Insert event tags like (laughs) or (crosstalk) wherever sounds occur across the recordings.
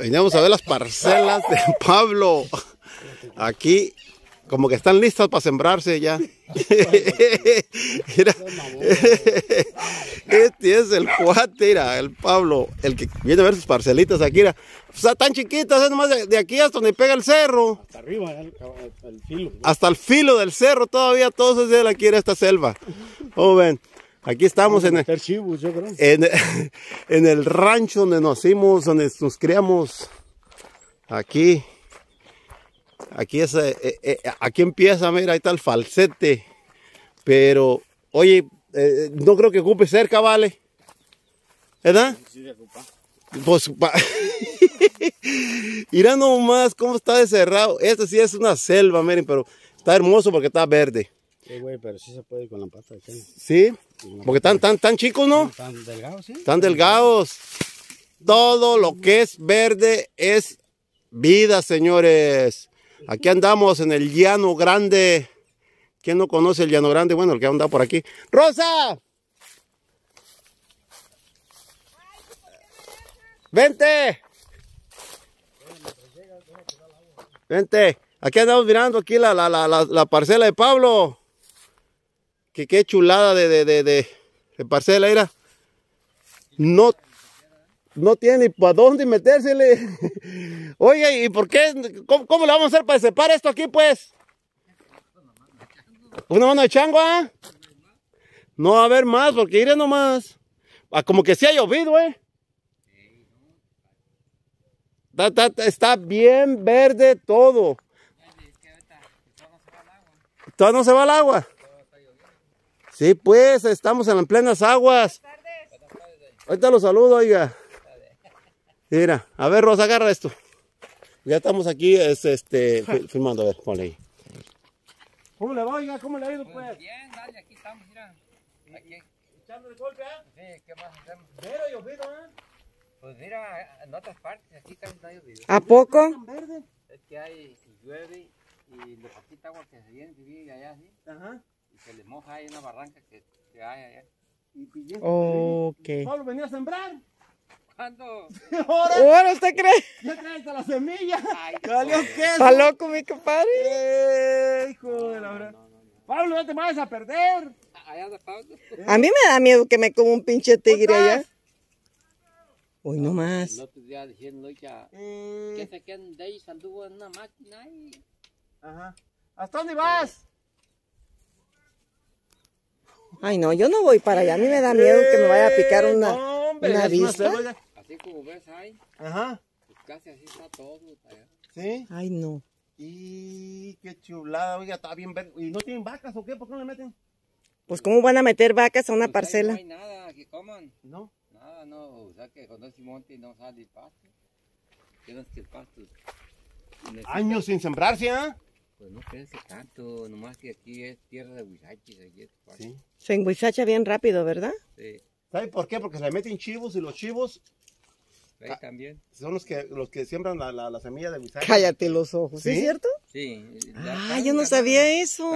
Venimos a ver las parcelas de (laughs) Pablo. Aquí, como que están listas para sembrarse ya. (laughs) Mira, este es el cuate, mira, el Pablo, el que viene a ver sus parcelitas aquí, mira. O sea, tan chiquitas, es nomás de, de aquí hasta donde pega el cerro. Hasta arriba, el, el filo. Hasta el filo del cerro todavía, todo se la quiere esta selva. ¿Cómo ven? Aquí estamos en el, en, (laughs) en rancho donde nacimos, donde nos criamos. Aquí. Aquí es, eh, eh, eh, aquí empieza, mira, ahí está el falsete. Pero, oye, eh, no creo que ocupe cerca, ¿vale? ¿Verdad? Sí, ocupa. Pues, (laughs) mira nomás cómo está de cerrado. Este sí es una selva, miren, pero está hermoso porque está verde. Sí, güey, pero sí se puede con la pata. ¿sí? ¿Sí? Porque están tan, tan chicos, ¿no? Tan delgado, sí. Están delgados. Todo lo que es verde es vida, señores. Aquí andamos en el llano grande. ¿Quién no conoce el llano grande? Bueno, el que ha andado por aquí. ¡Rosa! ¡Vente! Vente. Aquí andamos mirando aquí la, la, la, la parcela de Pablo. Que qué chulada de, de, de, de, parcela era. No, no tiene ni para dónde metérsele. (laughs) Oye, ¿y por qué? ¿Cómo, cómo le vamos a hacer para separar esto aquí, pues? ¿Una mano de chango, ah? No va a haber más, porque iré nomás. Ah, como que sí ha llovido, eh. Está, está- está bien verde todo. Todavía no se va el agua. Sí, pues, estamos en las plenas aguas. Ahorita lo saludo, oiga. Mira, a ver, Rosa, agarra esto. Ya estamos aquí, es, este, fi- (laughs) filmando, a ver, ponle ahí. ¿Cómo le va, oiga? ¿Cómo le ha ido, pues? Bien, dale, aquí estamos, mira. Aquí, Echándole golpe, ¿eh? sí, ¿qué más hacemos? Pero llovido, ¿eh? Pues mira, en otras partes aquí casi no hay llovido. ¿A poco? Es que hay, llueve y la poquita agua que se viene, se viene allá así, Ajá. Se le moja ahí una barranca que, que hay allá. Y, eso, Ok. Pablo venía a sembrar. ¿Cuándo? (laughs) Ahora Bueno, ¿usted cree? ya traes a la semilla. Ay. (laughs) ¿Está loco, mi compadre? Eh, hijo de la verdad. No, no, no. Pablo, no te vayas a perder. Allá anda Pablo. A mí me da miedo que me coma un pinche tigre ¿Dónde allá. Uy, no El más. otro día diciendo ya Eh, que se quedan de ahí, anduvo en una máquina y... Ajá. ¿Hasta dónde vas? Ay, no, yo no voy para allá. A mí me da miedo que me vaya a picar Eh, una, no, hombre, una vista. Así como ves ahí, Ajá. pues casi así está todo allá. Sí. Ay, no. Y qué chulada, oiga, está bien verde. ¿Y no tienen vacas o qué? ¿Por qué no le meten? Pues, ¿cómo van a meter vacas a una Pues parcela? No hay nada que coman. No. Nada, no, o sea que cuando se monte no sale el pasto. Tienes que el pasto. Años sin sembrarse, ¿ah? Pues no piense tanto, nomás que aquí es tierra de huizachis, allí es pasto. Sí. Se enguisacha bien rápido, ¿verdad? Sí, ¿Sabe por qué? Porque se le meten chivos y los chivos ahí Ah. también. son los que los que siembran la, la, la semilla de guisar. Cállate los ojos, ¿sí es ¿Sí? cierto? Sí. Ah, yo no sabía eso.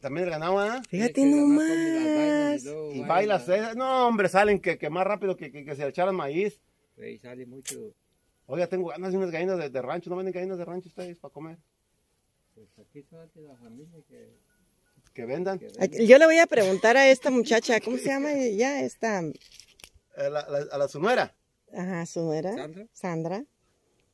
También el ganado, ¿ah? Fíjate nomás. Y bailas, eh. no hombre, salen que, que más rápido que, que, que se echaran maíz. Ahí sale mucho. Oiga, tengo ganas de unas gallinas de, de rancho, ¿no venden gallinas de rancho ustedes para comer? Pues aquí de la familia que, Que vendan. que Yo le voy a preguntar a esta muchacha, ¿cómo se llama ella? Esta, Eh, la- la- a la su nuera. ajá, su nuera, ¿Sandra? Sandra.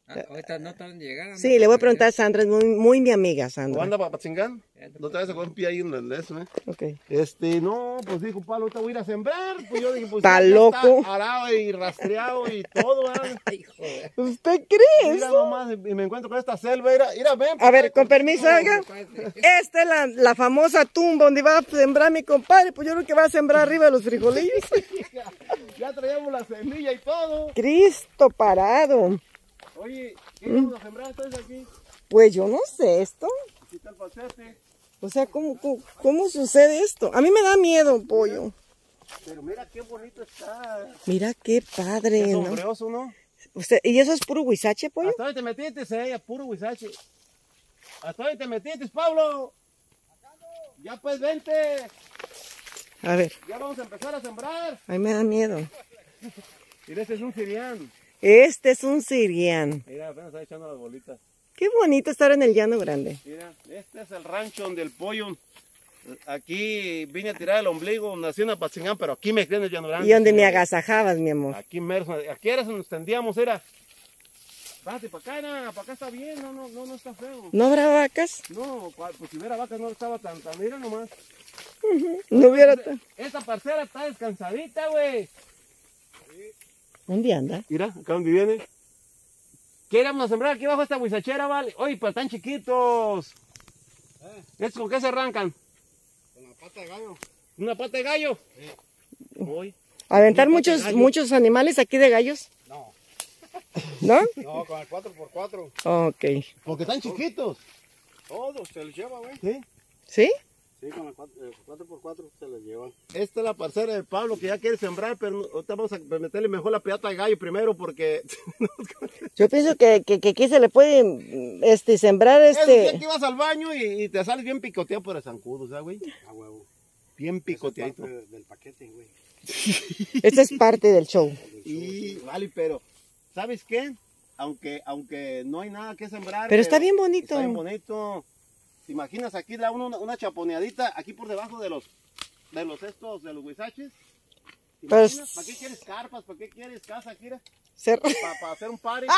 Ah, ahorita no tardan en llegar. anda Sí, le voy a preguntar a Sandra, es muy, muy mi amiga, ¿O Sandra. anda para? Anda No te vayas a coger un pie ahí en el de eso, ¿eh? Ok. Este, no, pues dijo Pablo, te voy a ir a sembrar. Pues yo dije, pues Está ya loco. Está arado y rastreado y todo, ¿verdad? (laughs) Joder. ¿Usted cree Mira eso? nomás, y me encuentro con esta selva, mira, mira, ven. A ver, con permiso, oiga. Esta es la, la famosa tumba donde va a sembrar mi compadre. Pues yo creo que va a sembrar arriba de los frijolillos. (laughs) Ya traíamos la semilla y todo. Cristo parado. Oye, ¿qué a sembrar entonces aquí? Pues yo no sé esto. Aquí está el falsete. O sea, ¿cómo, cómo, cómo sucede esto? A mí me da miedo, pollo. Pero mira qué bonito está. Mira qué padre, Qué ¿no? sombreoso, ¿no? Usted, ¿Y eso es puro huizache, pollo? Hasta hoy te metiste, eh, puro huizache. Hasta hoy te metiste, Pablo. Ya pues vente. A ver, Ya vamos a empezar a sembrar. a mí me da miedo. Mira, este es un sirián. Este es un sirián. Mira, apenas está echando las bolitas. Qué bonito estar en el llano grande. Mira, este es el rancho donde el pollo. Aquí vine a tirar el ombligo, nací en Apatzingán, pero aquí me crié en el llano grande. Y donde me agasajabas, mi amor. Aquí mero, aquí era donde nos tendíamos, era. Párate para acá, era, para acá está bien, no, no, no, no está feo. ¿No habrá vacas? No, pues si hubiera vacas no estaba tan, tan, mira nomás. No hubiera... ta- Esta parcela está descansadita, güey. ¿Dónde anda? Mira, acá donde viene. ¿Qué íbamos a sembrar aquí abajo esta huizachera, vale? Oye, pero están chiquitos. ¿Estos con qué se arrancan? Con la pata de gallo. ¿Una pata de gallo? Uy. ¿Aventar Un pote de muchos, gallo. muchos animales aquí de gallos? No. ¿No? No, con el 4x4. Ok. Porque están chiquitos. Todos se los lleva, güey. ¿Sí? ¿Sí? Sí, con el 4, el 4x4 se los llevan. Esta es la parcela de Pablo que ya quiere sembrar, pero ahorita vamos a meterle mejor la piata de gallo primero porque... (laughs) Yo pienso que, que, que aquí se le puede este, sembrar Este... este... que vas al baño y, y te sales bien picoteado por el zancudo, ¿sabes, güey? A huevo. Bien es picoteadito. parte de- del paquete, güey. (laughs) Esta es parte del show. Y vale, pero ¿sabes qué? Aunque aunque no hay nada que sembrar. Pero está bien bonito. Está bien bonito. ¿Te imaginas aquí da uno una, una chaponeadita aquí por debajo de los de los estos de los huizaches? ¿Te Pues- imaginas? ¿Para qué quieres carpas? ¿Para qué quieres casa, Kira? Ser- ¿Para, hacer un pare? (laughs)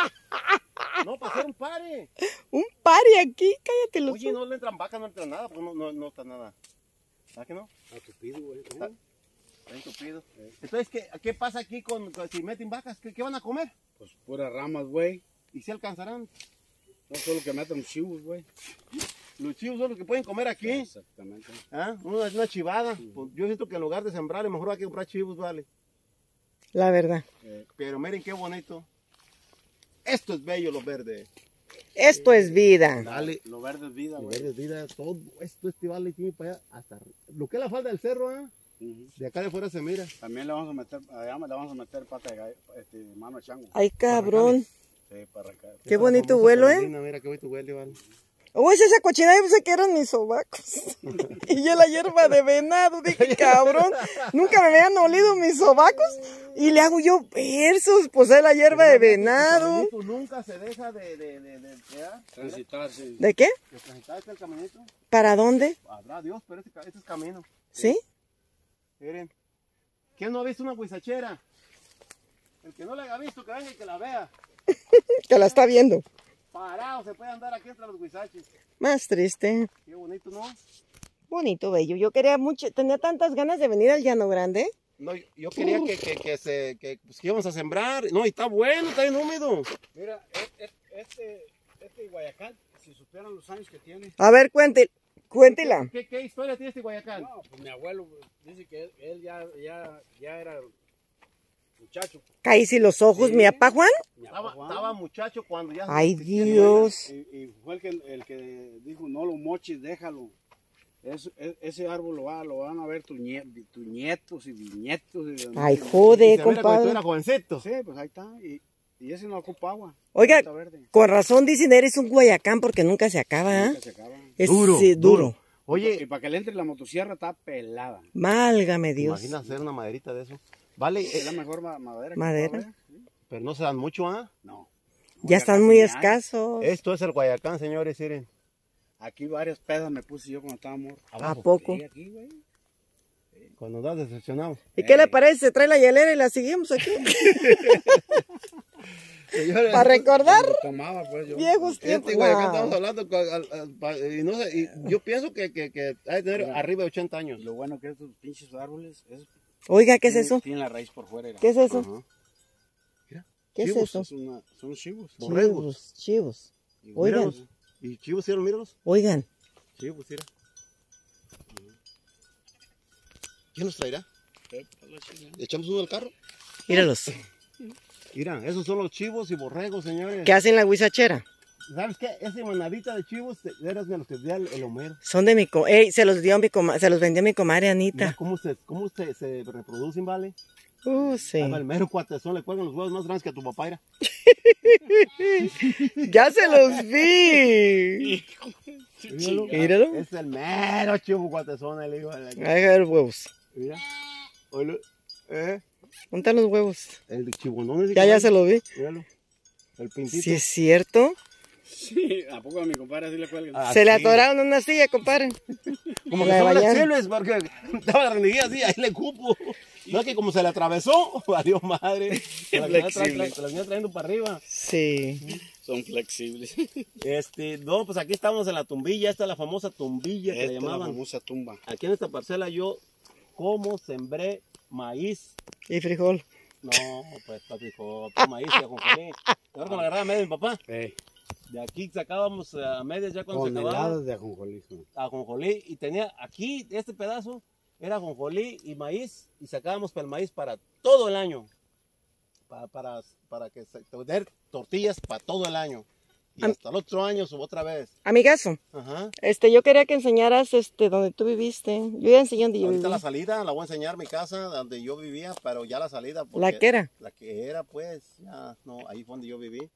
No, para hacer un pare. Un pari aquí, cállate los Oye, no le entran vacas, no entra nada, pues no, no, no está nada. ¿Sabes que no? A tu pido, güey. Está, está entupido. Entonces, ¿qué, ¿qué pasa aquí con, con- si meten vacas? ¿Qué, qué van a comer? Pues puras ramas, güey. ¿Y si alcanzarán? No solo que metan chivos, güey. Los chivos son los que pueden comer aquí. Exactamente. ¿Ah? Una, una chivada. Pues yo siento que en lugar de sembrar, mejor hay que comprar chivos, vale. La verdad. Pero miren qué bonito. Esto es bello, lo verde. Esto es vida. Dale. Lo verde es vida, Lo güey. verde es vida. Todo esto, este vale tiene para allá hasta arriba. Lo que es la falda del cerro, ¿ah? Ujú. De acá de fuera se mira. También le vamos a meter, allá le vamos a meter pata de gallo, este, mano de chango. Ay, cabrón. Sí, para arrancar. Qué bonito vuelo, ¿eh? Mira qué bonito huele, vale. Oh, es esa cochinada, yo pensé que eran mis sobacos. (laughs) y yo la hierba de venado, dije, cabrón, nunca me habían olido mis sobacos. Y le hago yo versos, pues es la hierba de venado. El caminito nunca se deja de, de, de, de, de, ¿ah? Transitar, sí. ¿De qué? de transitar este el caminito. ¿Para dónde? Habrá Dios, pero este, este es camino. ¿Sí? Miren. ¿Quién no ha visto una huizachera? El que no la haya visto, que venga y que la vea. (laughs) Que la está viendo. Parado, se puede andar aquí entre los huizaches. Más triste. Qué bonito, ¿no? Bonito, bello. Yo quería mucho, tenía tantas ganas de venir al Llano Grande. No, yo- yo quería que, que, que se, que, pues, que íbamos a sembrar. No, y está bueno, está bien húmedo. Mira, e- e- este, este Guayacán, si supieran los años que tiene. A ver, cuente, cuéntela. ¿Qué, qué historia tiene este Guayacán? No, pues mi abuelo dice que él, él ya, ya, ya era muchacho. Caíse los ojos, mi papá Juan. Estaba, estaba muchacho cuando ya... Ay, Dios. Y, y fue el que, el que dijo, no lo moches, déjalo. Es- es- ese árbol lo, va, lo van a ver tus nie- tus nietos y bisnietos. y- Ay, Y cuando tú compadre. eras jovencito. Sí, pues ahí está. Y, y ese no ocupa agua. Oiga, con razón dicen eres un Guayacán porque nunca se acaba, ¿ah? Nunca se acaba. Es Duro, sí, duro. duro. Oye, Y para que le entre la motosierra está pelada. Válgame ¿te Dios. imaginas hacer una maderita de eso? Vale, Es eh, la mejor ma- madera. que Madera. pero no se dan mucho, ¿ah? No. Ya están muy escasos. Esto es el Guayacán, señores, miren. Aquí varias pedas me puse yo cuando estaba morro. ¿A poco? Sí, aquí, güey. Cuando das decepcionado. ¿Y qué le parece? Se trae la hielera y la seguimos aquí. (laughs) Señores, Para recordar tomaba, pues yo. viejos tiempos. Este Guayacán No. estamos hablando, con- al- y no sé, y yo pienso que, que, que hay que tener arriba de 80 años. Lo bueno que estos pinches árboles es, Oiga, ¿qué es eso? Tienen la raíz por fuera. ¿Qué es eso? Ajá. ¿Qué es eso? Es una- son chivos. borregos. Chivos, chivos. Y Oigan. ¿Y chivos, sí, míralos? Oigan, Chivos, mira. ¿Quién nos traerá? ¿Le echamos uno al carro? míralos. Mira, esos son los chivos y borregos, señores. ¿Qué hacen la guisachera? ¿Sabes qué? Esa manadita de chivos de- eras de los que el, el Homero. Son de mi co Ey, se los dio mi coma- se los vendió mi comadre Mira Anita. cómo se, cómo se, se reproducen, ¿vale? Uh, sí. Al mero cuatezón le cuelgan los huevos más grandes que a tu papá, era. (laughs) Ya se los vi. Míralo. Míralo. Es el mero chivo cuatezón, el hijo de la... Ay, a ver, huevos. Mira. Oílo. ¿Eh? Montar los huevos. El chibonón ese Ya, que ya se lo vi. míralo. El pintito. Sí, es cierto. Sí, ¿a poco a mi compadre así le cuelgan? Ah, Se le sí. atoraron en una silla, compadre. Como que La son flexibles porque estaba la rendijilla así, ahí le cupo. No es que como se le atravesó, (laughs) valió madre. (laughs) Se la venía tra- trayendo para arriba. Sí. Son flexibles. Este, no, pues aquí estamos en la tumbilla, esta es la famosa tumbilla que le es la llamaban. famosa tumba. Aquí en esta parcela yo como sembré maíz. Y frijol. No, pues fue fue maíz y ajonjolí. (laughs) Ahora con la agarraba medio de mi papá. Ey, De aquí sacábamos a medias ya cuando se acababa. toneladas de ajonjolí. ajonjolí y tenía aquí este pedazo era ajonjolí y maíz y sacábamos para el maíz para todo el año para, para, para que se tener tortillas para todo el año y Am- hasta el otro año subo otra vez Amigazo, ajá este, yo quería que enseñaras este donde tú viviste. Yo ya enseñé donde yo ahorita viví. la salida la voy a enseñar mi casa donde yo vivía pero ya la salida porque La que era. la que era pues ya no ahí fue donde yo viví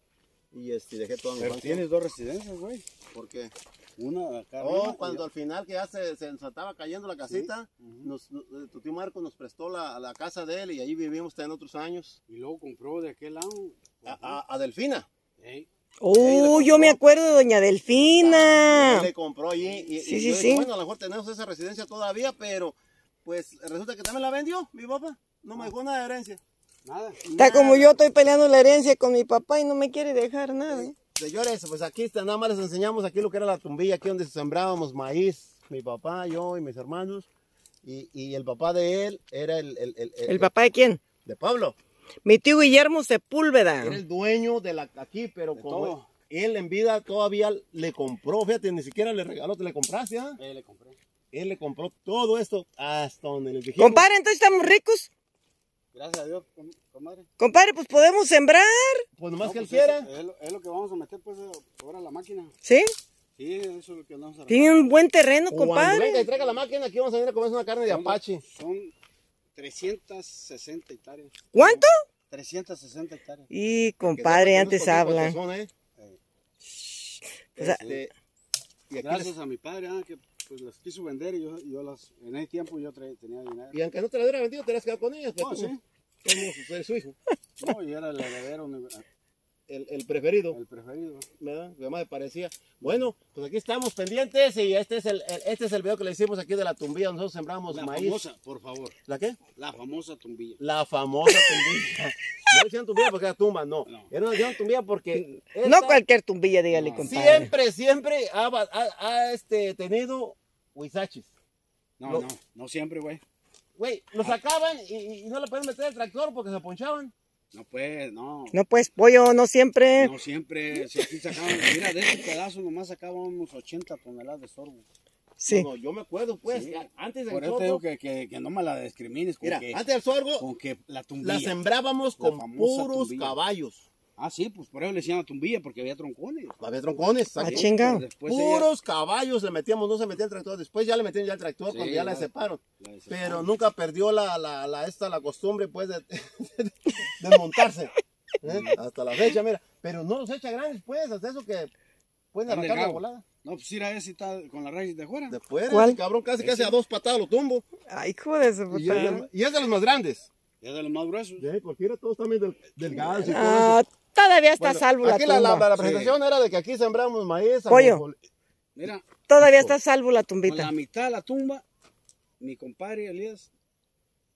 y este dejé toda mi Pero infancia. tienes dos residencias, güey. porque Una acá Oh, arriba y cuando al final que ya se, se nos estaba cayendo la casita, nos- nos- eh, tu tío Marco nos prestó la, la casa de él y ahí vivimos también otros años. Y luego compró de aquel lado. A, a- a Delfina. Ey, Oh, yo me acuerdo de Doña Delfina. Él le compró allí. Y, y Sí, yo sí, dije, sí. Bueno, a lo mejor tenemos esa residencia todavía, pero pues resulta que también la vendió mi papá. No me dejó nada de herencia. Nada. Está como yo estoy peleando la herencia con mi papá y no me quiere dejar nada. Señores, pues aquí está, nada más les enseñamos aquí lo que era la tumbilla, aquí donde sembrábamos maíz, mi papá, yo y mis hermanos. Y, y el papá de él era el, el, el- el- ¿El papá de quién? de Pablo. Mi tío Guillermo Sepúlveda. Era el dueño de la aquí, pero De como todo. él en vida todavía le compró, fíjate, ni siquiera le regaló, te le compraste, ¿ah? Ey, le compré. Él le compró todo esto hasta donde les dijimos. Compadre, entonces estamos ricos. Gracias a Dios, com- comadre. Compadre, pues podemos sembrar. Pues nomás No, que él pues es- quiera. Es, lo- es lo que vamos a meter, pues, ahora a la máquina. ¿Sí? Sí, eso es lo que vamos a Tiene un buen terreno, Cuando venga y compadre. traiga la máquina, aquí vamos a venir a comer una carne de Son- apache. Son 360 hectáreas. ¿Cuánto? 360 hectáreas. Y compadre, antes habla. son, ¿eh? Sea, Este, y, aquí Gracias a mi padre, ah, que pues las quiso vender y yo, yo las, en ese tiempo yo tra- tenía dinero. y aunque no te la hubiera vendido, te las quedado con ellas. No, Pues, sí. como- como eres su hijo, (laughs) No, y era el heredero, el, el preferido. el preferido. ¿verdad? Que más me parecía. Bueno, pues aquí estamos pendientes y este es el, el- este es el video que le hicimos aquí de la tumbilla donde nosotros sembramos La maíz. famosa, por favor, ¿La qué? la famosa tumbilla. La famosa tumbilla. No le decían tumbilla porque era tumba, no. No. Era una decían tumbilla porque no cualquier tumbilla, dígale, No, compadre. siempre, siempre ha, ha- ha, este, tenido huizachis. No, Lo- no, no siempre, güey. Güey, lo sacaban y, y no le podían meter el tractor porque se ponchaban. No pues, no. No, pues pollo, no siempre. No siempre, si aquí sacaban, mira, de este pedazo nomás sacaban unos 80 toneladas de sorgo. Sí. No, yo me acuerdo, pues, Sí. antes del Por eso sorgo, te digo que, que, que no me la discrimines con, mira, que, antes del sorgo con que la tumbilla. la sembrábamos La con puros tumbilla. caballos. Ah, sí, pues por eso le decían la tumbilla, porque había troncones. Había troncones, Ah, ¿sabes? chinga. Ella- Puros caballos le metíamos, no se metía el tractor. Después ya le metían ya el tractor Sí, cuando ya la de- Pero nunca perdió la, la, la, esta, la costumbre, pues, de, (laughs) de montarse. ¿eh? Hasta la fecha, mira. Pero no los echa grandes, pues, hasta eso que pueden arrancar la volada. No, pues mira, ese está con la raíz de afuera. Después, ¿Cuál? cabrón casi casi a dos patadas lo tumbo. Ay, hijo de su Y es, de, y es de los más grandes. Es de los más gruesos. Sí, porque era todos también del, delgados y todo Ah, eso. Todavía está Bueno, salvo la aquí la, la, tumba. la presentación era de que aquí sembramos maíz. Pollo. Mira, Todavía está salvo la con tumbita. la mitad de la tumba, mi compadre Elías,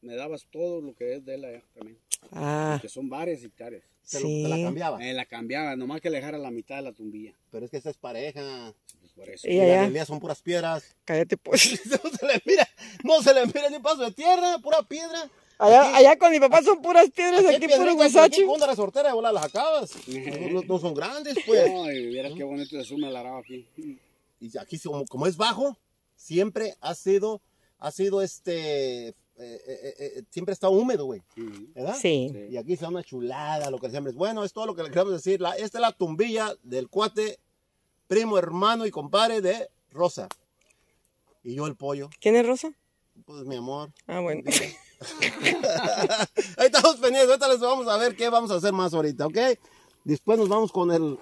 me dabas todo lo que es de él allá también. Ah, Que son varias hectáreas. Se, se la sí. cambiaba. Me la cambiaba, nomás que le dejara la mitad de la tumbilla. Pero es que esta es pareja. Pues por eso. Y Y las de son puras piedras. cállate pues. (laughs) no se le mira, no se le mira ni un paso de tierra, pura piedra. Allá, allá con mi papá son puras piedras, Aquí aquí puro aquí Con una resortera de las acabas. No, no- no son grandes, pues. Ay, vieras qué bonito se suma el arado aquí. Y aquí como, como es bajo, siempre ha sido, ha sido este, eh, eh, eh, eh, siempre ha estado húmedo, güey. ¿Verdad? Sí. Y aquí se da una chulada, lo que siempre es. Bueno, es todo lo que le queremos decir. La- esta es la tumbilla del cuate, primo, hermano y compadre de Rosa. Y yo el pollo. ¿Quién es Rosa? Pues mi amor. Ah, bueno. (laughs) Ahí estamos pendientes. Ahorita les vamos a ver qué vamos a hacer más ahorita, ¿ok? Después nos vamos con el